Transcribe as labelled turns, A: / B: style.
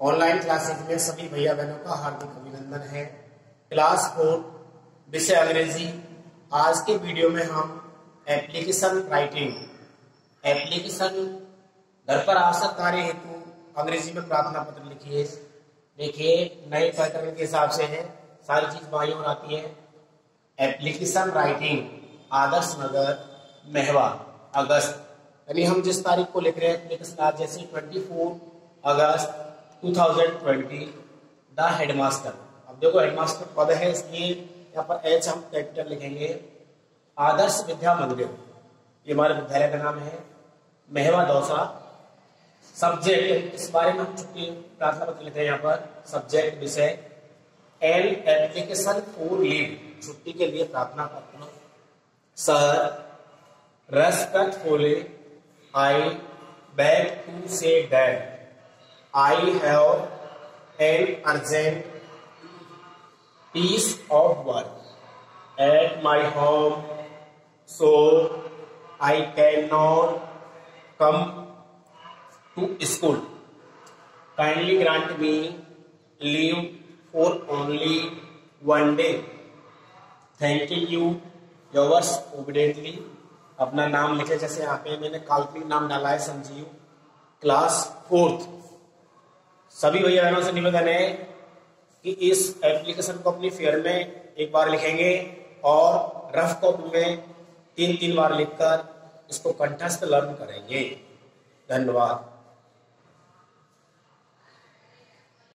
A: Online classes में सभी भैया बहनों का हार्दिक अभिनंदन है। क्लास फोर विषय अंग्रेज़ी। आज के वीडियो में हम एप्लीकेशन राइटिंग एप्लीकेशन घर पर आवश्यक कार्य हेतु अंग्रेज़ी में प्रार्थना पत्र लिखिए। देखिए, नए पैटर्न के हिसाब से है, सारी चीज़ बाई और आती है। एप्लीकेशन राइटिंग आदर्श नगर, मेहवा, अगस्त। यानी हम जिस तारीख को लिख रहे हैं एप्लीकेशन आज जैसे ट्वेंटी फोर अगस्त 2020 द हेडमास्टर अब देखो हेडमास्टर पद है, इसलिए यहाँ पर एच हम कैपिटल लिखेंगे। आदर्श विद्या मंदिर। ये हमारे विद्यालय का नाम है। मेहवा दौसा। सब्जेक्ट इस बारे में हम छुट्टी प्रार्थना पत्र लिखे यहाँ पर। सब्जेक्ट विषय। एन एप्लीकेशन फॉर लीव छुट्टी के लिए प्रार्थना पत्र। Sir respectfully I beg to say that I have an urgent piece of work at my home, so I cannot come to school. Kindly grant me leave for only one day. Thanking you, yours obediently. अपना नाम लिखे जैसे यहाँ पे मैंने काल्पनिक नाम डाला है संजीव क्लास फोर्थ सभी भैया बहनों से निवेदन है कि इस एप्लीकेशन को अपनी फेयर में एक बार लिखेंगे और रफ कॉपी में तीन तीन बार लिखकर इसको कंठस्थ लर्न करेंगे। धन्यवाद।